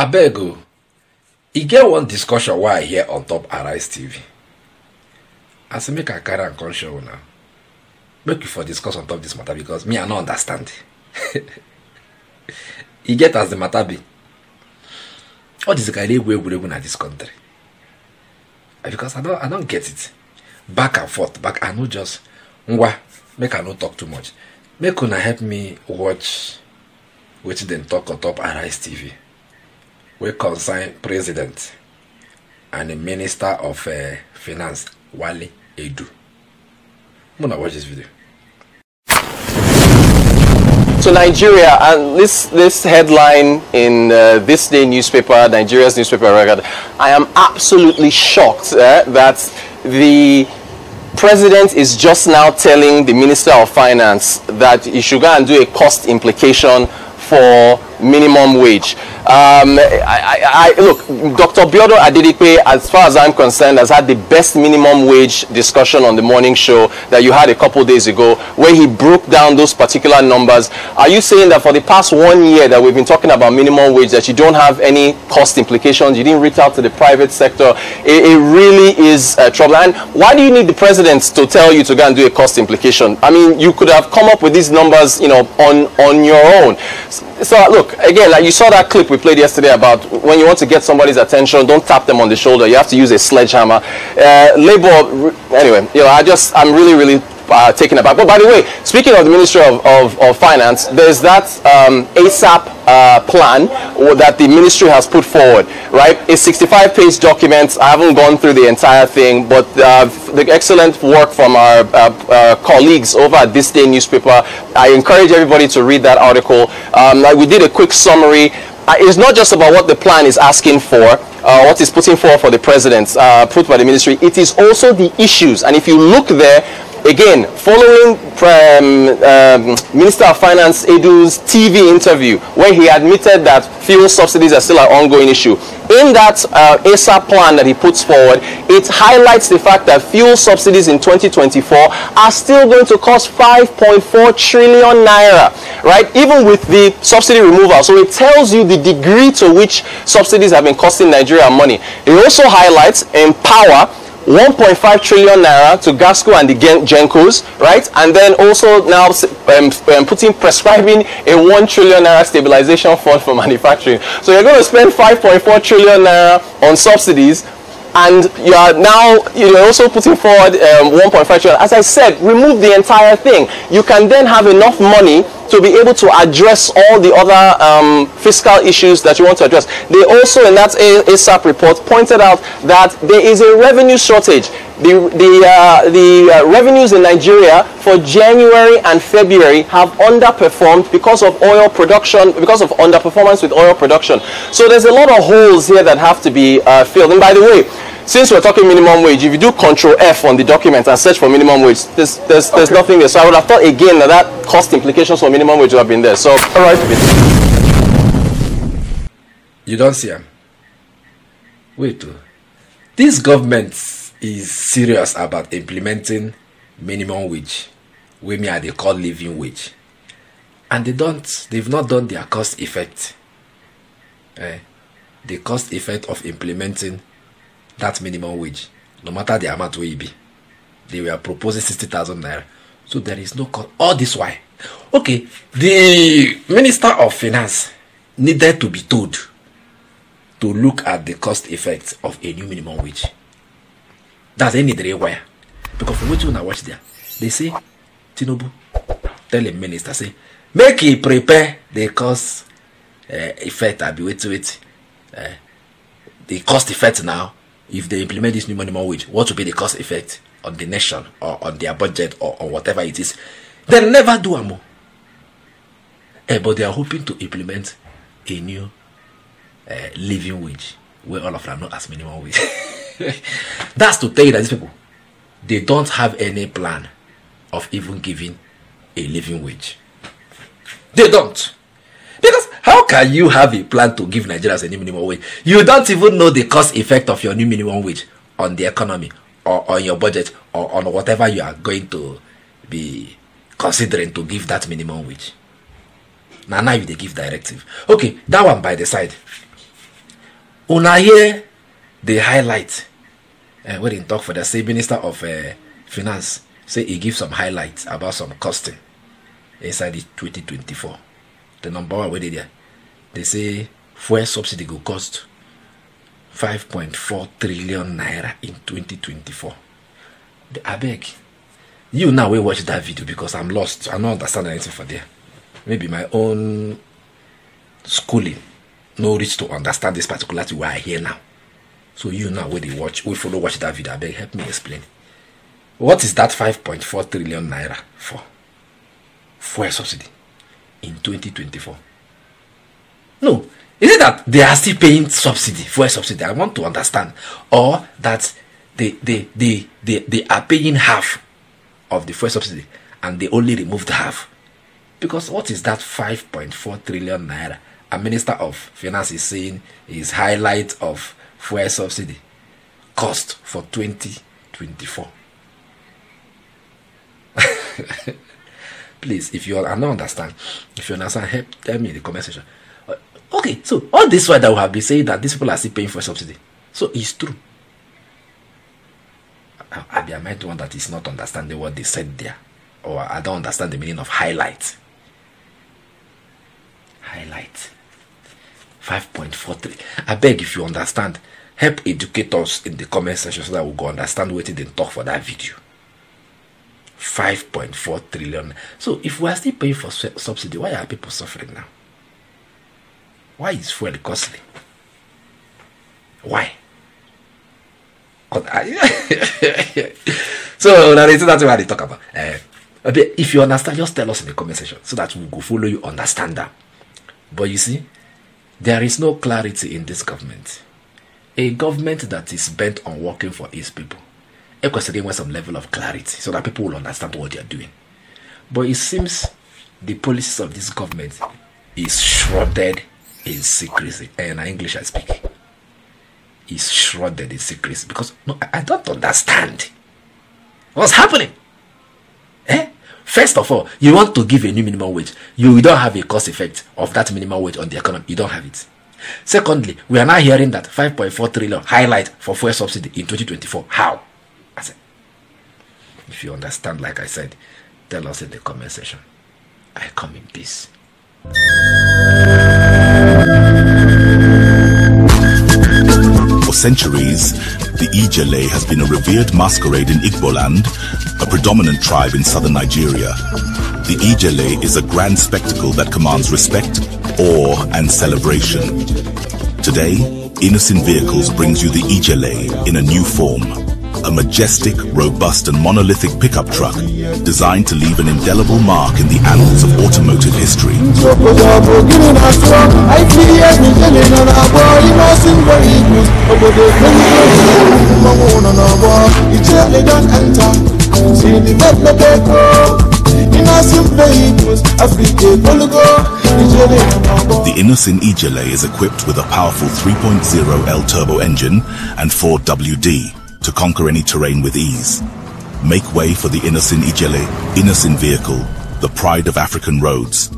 abeg o e get one discussion wey i hear on top arise tv i say make i carry am come show una make we for discuss on top this matter because me i no understand. E get as the matter be. All this kind egwu egwuregwu na this country. Because i don i don get it. Back and forth back i no just ngwa make i no talk too much. Make una help me watch wetin dem talk on top arise tv wey concern president and the minister of uh, finance Wale Edun una watch this video. So Nigeria, and this this headline in uh, this day newspaper, Nigeria's newspaper record, I am absolutely shocked uh, that the president is just now telling the minister of finance that he should go and do a cost implication for minimum wage. Um, I, I, I, look, Dr. Biodun Adedipe, as far as I'm concerned, has had the best minimum wage discussion on the morning show that you had a couple days ago, where he broke down those particular numbers. Are you saying that for the past one year that we've been talking about minimum wage, that you don't have any cost implications, you didn't reach out to the private sector? It, it really is uh, trouble. And why do you need the president to tell you to go and do a cost implication? I mean, you could have come up with these numbers, you know, on on your own. So look, again, like you saw that clip we played yesterday about when you want to get somebody's attention, don't tap them on the shoulder. You have to use a sledgehammer. Uh, labor, anyway, you know, I just, I'm really, really uh, taken aback. But by the way, speaking of the Ministry of, of, of Finance, there's that um, ASAP uh, plan that the ministry has put forward, right? A 65-page document. I haven't gone through the entire thing, but uh, the excellent work from our uh, uh, colleagues over at This Day newspaper. I encourage everybody to read that article. Um, we did a quick summary. Uh, it's not just about what the plan is asking for, uh, what is putting forward for the president, uh, put by the ministry. It is also the issues. And if you look there, again, following um, um, Minister of Finance Edun's TV interview, where he admitted that fuel subsidies are still an ongoing issue. In that uh, plan that he puts forward, it highlights the fact that fuel subsidies in 2024 are still going to cost 5.4 trillion naira, right? Even with the subsidy removal. So it tells you the degree to which subsidies have been costing Nigeria money. It also highlights Empower 1.5 trillion naira to Gasco and the Gencos, right? And then also now um, um, putting prescribing a 1 trillion naira stabilization fund for manufacturing. So you're going to spend 5.4 trillion naira on subsidies and you are now you're also putting forward um, 1.5 trillion. As I said, remove the entire thing. You can then have enough money to be able to address all the other um, fiscal issues that you want to address. They also, in that ASAP report, pointed out that there is a revenue shortage. The, the, uh, the uh, revenues in Nigeria for January and February have underperformed because of oil production, because of underperformance with oil production. So there's a lot of holes here that have to be uh, filled. And by the way, since we're talking minimum wage, if you do control F on the document and search for minimum wage, there's, there's, there's okay. nothing there. So I would have thought again that that cost implications for minimum wage would have been there. So, all right. You don't see him. Wait, oh. this government is serious about implementing minimum wage, wey me I they call living wage, and they don't. They've not done their cost effect. Eh, the cost effect of implementing that minimum wage, no matter the amount wey e be. They were proposing 60,000 naira. So there is no cost. All this why? Okay, the Minister of Finance needed to be told to look at the cost effect of a new minimum wage. That's any day where. Because from what you now watch there, they say, Tinubu, tell the minister, say, make he prepare the cost uh, effect. I'll be wait to it. Uh, the cost effect now if they implement this new minimum wage, what will be the cost effect on the nation or on their budget or on whatever it is? They'll never do a more. Eh, but they are hoping to implement a new uh, living wage where all of them know as minimum wage. That's to tell you that these people they don't have any plan of even giving a living wage. They don't. Because how can you have a plan to give Nigerians a new minimum wage? You don't even know the cost effect of your new minimum wage on the economy or on your budget or on whatever you are going to be considering to give that minimum wage. Now, now you they give directive. Okay, that one by the side. una hear the highlight uh, wey dem talk for the say minister of uh, finance say he give some highlights about some costing inside the 2024 the number one wey dey there they say fuel subsidy go cost 5.4 trillion naira in 2024 abeg you now wey watch that video because i'm lost. I no understand anything for there. Maybe my own schooling no reach to understand this particular thing i hear now so you now wey dey watch wey follow watch that video help me explain. What is that 5.4 trillion naira for? Fuel subsidy in 2024 no. Is it that they are still paying subsidy fuel subsidy? I want to understand. Or that they they they they, they are paying half of the fuel subsidy and they only removed half? Because what is that 5.4 trillion naira? A minister of finance is saying is highlight of fuel subsidy cost for 2024 please if you are not understand. If you understand help tell me in the comment section. Uh, okay so all this while that we have been saying that these people are still paying for subsidy. So it's true. I, I I might one that is not understanding what they said there. Or I don't understand the meaning of highlight. Highlight 5.43 I beg if you understand help educate us in the comment section so that we go understand what they talk for that video 5.4 trillion. So if we are still paying for su- subsidy, why are people suffering now? Why is fuel costly? Why? I- so that is that's what they talk about. Uh, if you understand, just tell us in the comment section so that we will follow you understand that. But you see, there is no clarity in this government. A government that is bent on working for its people ekwesịrị inwe some level of clarity so that people will understand what they are doing. But it seems the policies of this government is shrouded in secrecy. And in English I speak. Is shrouded in secrecy because no, I, I don't understand what's happening. Eh? First of all, you want to give a new minimum wage. You don't have a cost effect of that minimum wage on the economy. You don't have it. Secondly, we are now hearing that 5.4 trillion highlight for fuel subsidy in 2024. How? I said, if you understand, like I said, tell us in the comment section. I come in peace. For centuries, the Ijele has been a revered masquerade in Igboland, a predominant tribe in southern Nigeria. The Ijele is a grand spectacle that commands respect, awe, and celebration. Today, Innocent Vehicles brings you the Ijele in a new form. A majestic, robust, and monolithic pickup truck designed to leave an indelible mark in the annals of automotive history. Enter sinimepepeko innocent vehicles africa The is equipped with a powerful 3.0 L turbo engine and 4WD to conquer any terrain with ease. Make way for the Innocent Ijele, Innocent vehicle, the pride of African roads.